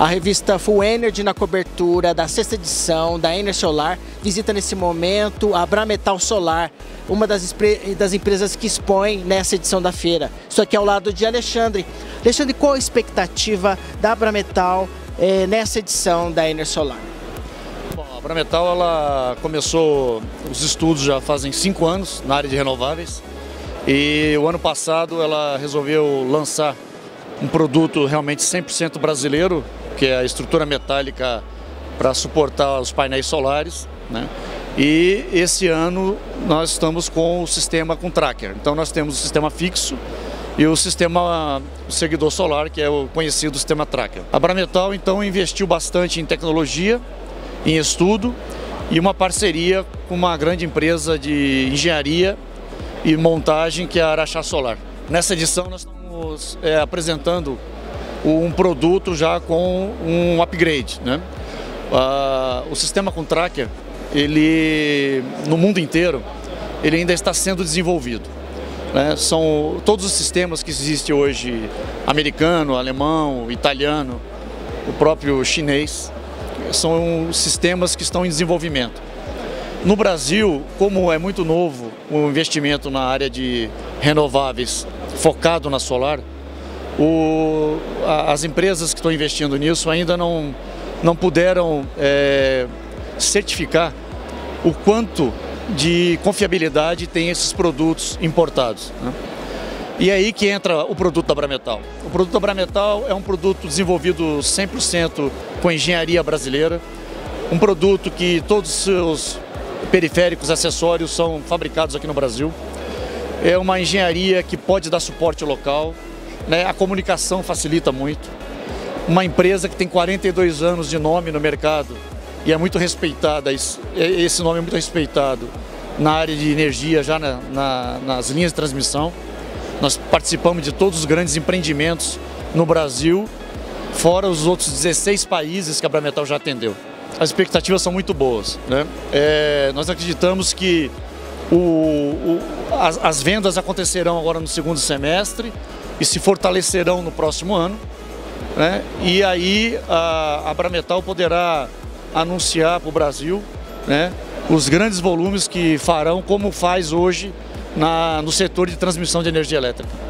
A revista Full Energy na cobertura da sexta edição da Ener Solar visita nesse momento a Brametal Solar, uma das, das empresas que expõe nessa edição da feira. Estou aqui ao lado de Alexandre. Alexandre, qual a expectativa da Brametal eh, nessa edição da Ener Solar? Bom, a Brametal ela começou os estudos já fazem cinco anos na área de renováveis e o ano passado ela resolveu lançar um produto realmente 100% brasileiro, que é a estrutura metálica para suportar os painéis solares. Né? E esse ano nós estamos com o sistema com tracker. Então nós temos o sistema fixo e o sistema o seguidor solar, que é o conhecido sistema tracker. A Brametal então investiu bastante em tecnologia, em estudo e uma parceria com uma grande empresa de engenharia e montagem que é a Araxá Solar. Nessa edição nós estamos é, apresentando um produto já com um upgrade. Né? Ah, o sistema com tracker, ele, no mundo inteiro, ele ainda está sendo desenvolvido. Né? São todos os sistemas que existem hoje, americano, alemão, italiano, o próprio chinês, são sistemas que estão em desenvolvimento. No Brasil, como é muito novo o investimento na área de renováveis focado na solar, o, a, as empresas que estão investindo nisso ainda não, não puderam é, certificar o quanto de confiabilidade tem esses produtos importados. Né? E é aí que entra o produto da Brametal. O produto da Brametal é um produto desenvolvido 100% com engenharia brasileira, um produto que todos os seus periféricos, acessórios são fabricados aqui no Brasil. É uma engenharia que pode dar suporte local, né? a comunicação facilita muito. Uma empresa que tem 42 anos de nome no mercado e é muito respeitada, esse nome é muito respeitado na área de energia, já na, na, nas linhas de transmissão. Nós participamos de todos os grandes empreendimentos no Brasil, fora os outros 16 países que a Brametal já atendeu as expectativas são muito boas. Né? É, nós acreditamos que o, o, as, as, vendas acontecerão agora no segundo semestre e se fortalecerão no próximo ano. Né? E aí a, a Brametal poderá anunciar para o Brasil né, os grandes volumes que farão, como faz hoje na, no setor de transmissão de energia elétrica.